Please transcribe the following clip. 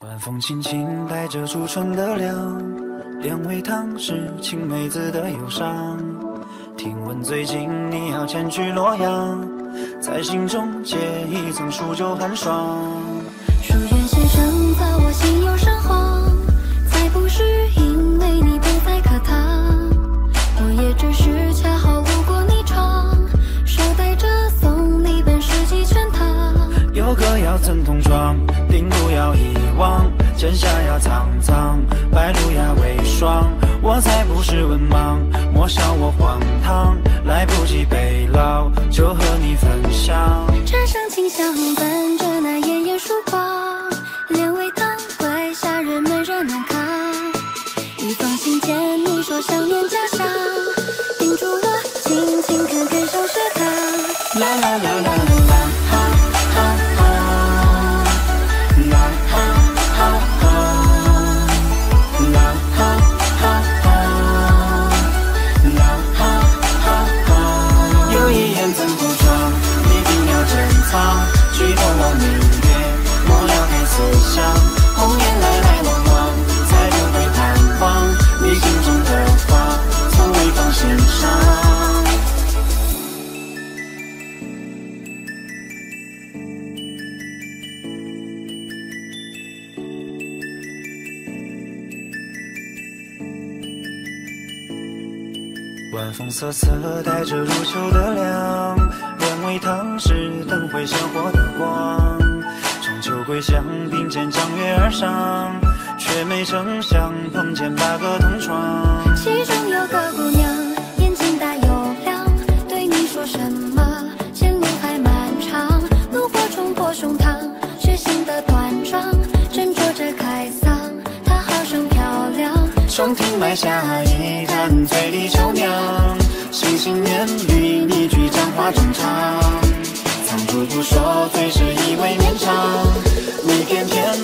晚风轻轻带着初春的凉，两味汤是青梅子的忧伤。听闻最近你要前去洛阳，在心中结一层数九寒霜。书院先生在我心有伤慌，才不是因为你不在课堂，我也只是恰好路过你窗，手带着送你本诗集全套。有歌谣怎同窗？定不要遗忘，剑下要苍苍，白露呀为霜。我才不是文盲，莫笑我荒唐，来不及背牢，就和你分享。茶香清香伴着那炎炎曙光，两味汤怪夏人们热难扛。一封信笺，你说想念家乡，叮嘱我勤勤恳恳上学堂。啦啦啦啦晚风瑟瑟，带着入秋的凉。两味汤是灯会鲜活的光。中秋归乡，并肩江月而上，却没成想碰见八个同窗。亮。重听埋下一坛醉里秋酿，心心念念与你句将话中长。藏住不说，最是以为绵长。你偏偏